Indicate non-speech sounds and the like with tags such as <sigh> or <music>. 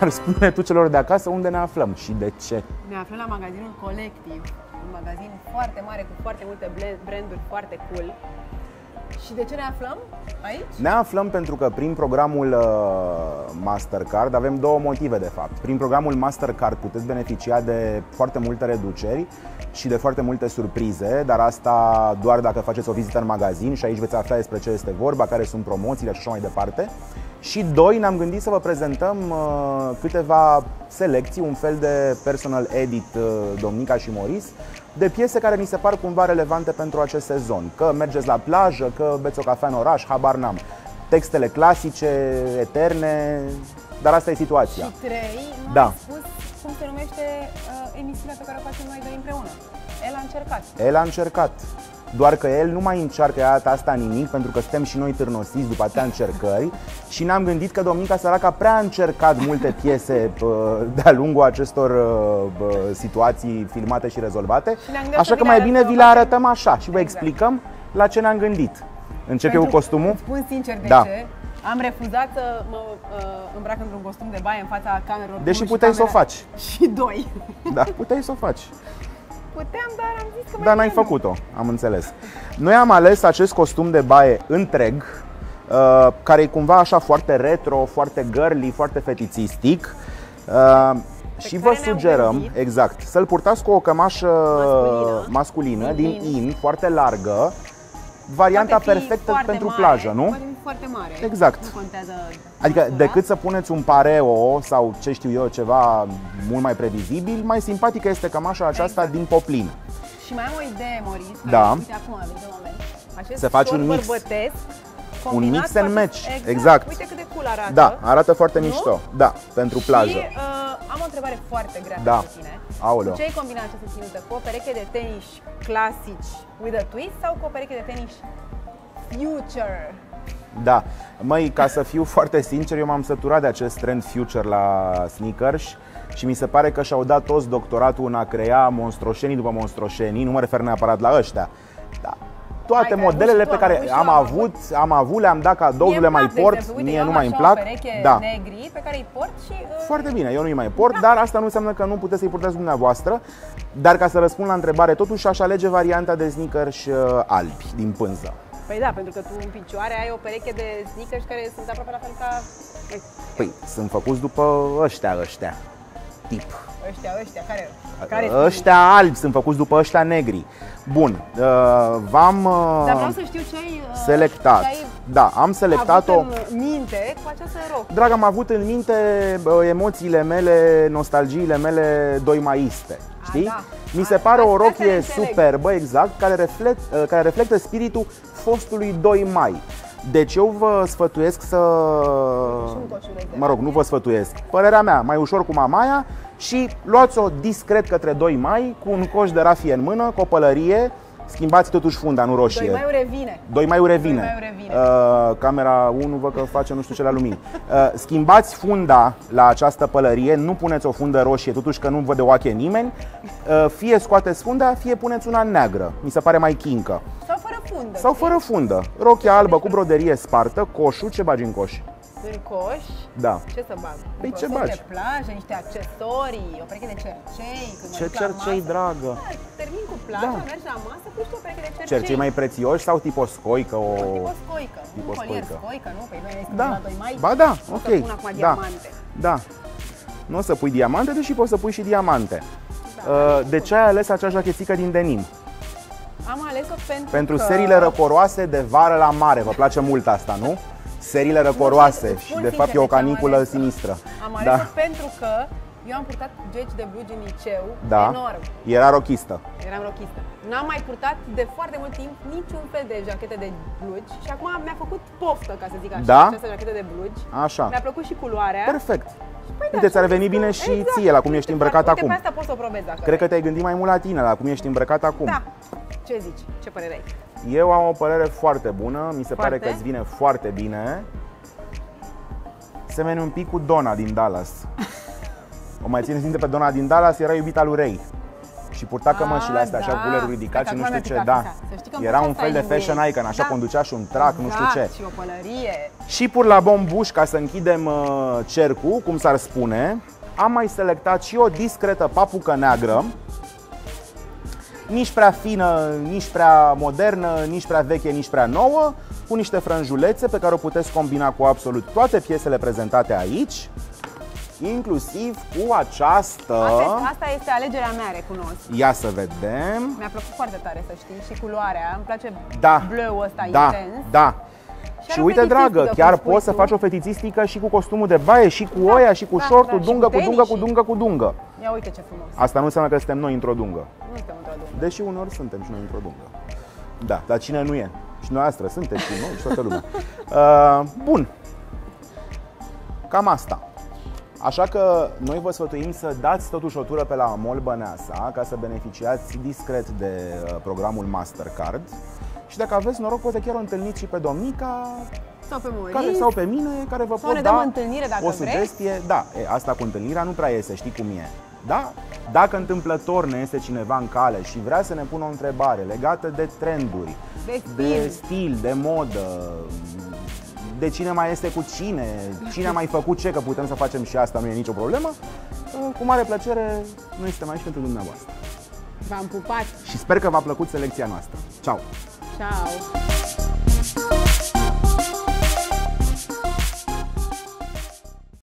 Dar spune tu celor de acasă unde ne aflăm și de ce. Ne aflăm la magazinul Colectiv, un magazin foarte mare cu foarte multe blen- branduri foarte cool. Și de ce ne aflăm aici? Ne aflăm pentru că prin programul uh, Mastercard avem două motive de fapt. Prin programul Mastercard puteți beneficia de foarte multe reduceri și de foarte multe surprize, dar asta doar dacă faceți o vizită în magazin și aici veți afla despre ce este vorba, care sunt promoțiile și așa mai departe. Și doi, ne-am gândit să vă prezentăm uh, câteva selecții, un fel de personal edit uh, Domnica și Moris, de piese care ni se par cumva relevante pentru acest sezon. Că mergeți la plajă, că beți o cafea în oraș, habar n-am. Textele clasice, eterne, dar asta e situația. Și trei, nu Da. am spus cum se numește uh, emisiunea pe care o facem noi doi împreună. El a încercat. El a încercat. Doar că el nu mai încearcă de data asta nimic pentru că suntem și noi târnosiți după atâtea încercări și ne-am gândit că Domnica Săraca prea a încercat multe piese <laughs> pă, de-a lungul acestor uh, bă, situații filmate și rezolvate, Și ne-am gândit așa să că vi mai le bine arătăm vi le așa. arătăm așa și vă Exact. explicăm la ce ne-am gândit. Încep eu cu Pentru- costumul? Îți spun sincer de Da. ce. Am refuzat să mă uh, îmbrac într-un costum de baie în fața camerelor. Deși unu și puteai să o camera- faci. <laughs> Și doi. Da, puteai să o faci. <laughs> Puteam, dar am zis că mai Dar n-ai bine nu. făcut-o, am înțeles. Noi am ales acest costum de baie întreg, uh, care e cumva așa foarte retro, foarte girly, foarte fetițistic. Uh, și vă care ne-am sugerăm, gândit. exact, să-l purtați cu o cămașă Masculină. masculină din Din in, foarte largă, varianta Poate fi perfectă foarte pentru mare, plajă, nu? Poate fi foarte mare. Exact. Nu contează Adică măsura. decât să puneți un pareo sau ce știu eu, ceva mult mai previzibil, mai simpatică este cămașa aceasta Exact. din poplin. Și mai am o idee, Moris. Da. care, Uite, acum a venit un moment. Acest Să faci șort un mix. bărbătesc, Un combinat mix cu and acest- match, Exact. exact. Uite cât de cool arată. Da, arată foarte Nu? mișto. Da, pentru plajă. Și uh, am o întrebare foarte grea Da. pentru tine. Aoleo. Cu ce ai combinat această ținută? Cu o pereche de tenis clasici with a twist sau cu o pereche de tenis future? Da. Măi, ca să fiu foarte sincer, eu m-am săturat de acest trend future la sneakers și mi se pare că și-au dat toți doctoratul în a crea monstroșenii după monstroșenii, nu mă refer neapărat la ăștia. Da. Toate Hai, că ai modelele avut și pe tu, am care avut și am eu, am avut, am avut, le-am dat cadou, nu le mai port, mie nu mai îmi plac. O pereche Da. negri pe care îi port și... Uh, Foarte bine, eu nu-i mai port, dar asta nu înseamnă că nu puteți să-i purtați dumneavoastră. Dar ca să răspund la întrebare, totuși aș alege varianta de sneakers uh, albi, din pânză. Păi da, pentru că tu în picioare ai o pereche de sneakers care sunt aproape la fel ca Păi, sunt făcuți după ăștia, ăștia, tip. ăștia, ăștia, care, care Ăștia albi sunt făcuți după ăștia negri. Bun, uh, v-am uh, Dar vreau să știu ce ai uh, selectat. Ce ai Da, am selectat-o. avut în minte cu această rocă. Drag, am avut în minte uh, emoțiile mele, nostalgiile mele doimaiste. Știi? da. Mi se A, pare o asta rochie le înțeleg. superbă, exact, care, reflect, uh, care reflectă spiritul fostului 2 mai. Deci eu vă sfătuiesc să... Și un coșuleț de Mă rog, nu vă sfătuiesc. Părerea mea, mai ușor cu mamaia și luați-o discret către 2 mai cu un coș de rafie în mână, cu o pălărie, schimbați totuși funda, nu roșie. 2 mai revine. 2 mai revine. 2 maiul revine. Uh, camera 1 văd că face nu știu ce la lumini. Uh, schimbați funda la această pălărie, nu puneți o fundă roșie, totuși că nu vă de oache nimeni. Uh, fie scoateți funda, fie puneți una neagră. Mi se pare mai chincă. Sau fără fundă. Sau fără fundă. Rochia albă cu broderie spartă, coșul, ce bagi în coș? În coș. Da. Ce să bag? Păi Un ce costum bagi? de plajă, niște accesorii, o pereche de cercei. Când mă Ce duc la cercei, masă. dragă? Da, termin cu plaja, Da. mergi la masă, pui și tu o pereche de cercei. Cercei mai prețioși sau tip o scoică? O... Tipo scoică. Tipo un colier scoică. scoică, nu? Păi noi ne Da. la 2 mai. Ba da, o ok. Să pun acum Da. diamante. Da. Nu o să pui diamante, deși poți să pui și diamante. Uh, De ce ai ales acea jachetică din denim? Am ales-o pentru Pentru că... seriile răcoroase de vară la mare. Vă place mult asta, nu? Seriile răcoroase îți și spun de sincer fapt e o de ce am caniculă ales-o. sinistră. Am ales-o Da. pentru că eu am purtat geci de blugi în liceu, Da. enorm. Era rochistă. Eram rochistă. N-am mai purtat de foarte mult timp niciun fel de jachete de blugi și acum mi-a făcut poftă, ca să zic așa, Da? această jachetă de blugi. Așa. Mi-a plăcut și culoarea. Perfect. Păi Uite, și ți-ar am veni zis bine că- și exact, ție, la cum ești uite, îmbrăcat uite, acum. pe asta poți să o probezi dacă Cred că vrei. te-ai gândit mai mult la tine, la cum ești îmbrăcat acum. Da. Ce zici? Ce părere ai? Eu am o părere foarte bună, mi se pare Foarte? că îți vine foarte bine. Semeni un pic cu Donna din Dallas. <laughs> O mai țineți minte pe Donna din Dallas? Era iubita lui Ray. Și purta cămășile Ah, astea așa da. cu gulerul ridicat Stai și că nu știu acum ce, mi-a da. picat fisa. Să știi că am Era pus un fel de asta fashion email. icon, așa Da. conducea și un trac, nu știu Exact, ce. și o pălărie. Și pur la bombuș, ca să închidem uh, cercul, cum s-ar spune, am mai selectat și o discretă papucă neagră, nici prea fină, nici prea modernă, nici prea veche, nici prea nouă, cu niște frânjulețe pe care o puteți combina cu absolut toate piesele prezentate aici, inclusiv cu această... Asta, este, asta este alegerea mea, recunosc. Ia să vedem. Mi-a plăcut foarte tare, să știi, și culoarea. Îmi place Da. bleu ăsta Da, intens. da. Și Și are o uite, dragă, fetițistică, chiar cum spui poți să tu. faci o fetițistică și cu costumul de baie, și cu oia, și cu da, șortul, da, și dungă cu cu dungă, cu tenisii. dungă, cu dungă. Ia uite ce frumos. Asta nu înseamnă că suntem noi într-o dungă. Nu suntem într-o dungă. Deși uneori suntem și noi într-o dungă. Da, dar cine nu e? Și noastră sunteți și noi și toată lumea. <laughs> Uh, bun. Cam asta. Așa că noi vă sfătuim să dați totuși o tură pe la Mall Băneasa ca să beneficiați discret de uh, programul Mastercard. Și dacă aveți noroc, poate chiar o întâlniți și pe Domnica Sau pe Moris. care, sau pe mine, care vă Sau pot ne da dăm întâlnire dacă o sugestie. Da, e, asta cu întâlnirea nu prea iese, știi cum e. Da? Dacă întâmplător ne este cineva în cale și vrea să ne pună o întrebare legată de trenduri, De de stil. stil, de modă, de cine mai este cu cine, cine a mai făcut ce, că putem să facem și asta, nu e nicio problemă, cu mare plăcere, noi suntem aici pentru dumneavoastră. V-am pupat. Și sper că v-a plăcut selecția noastră. Ciao! Ciao.